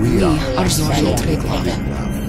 We are Zorn Triglav.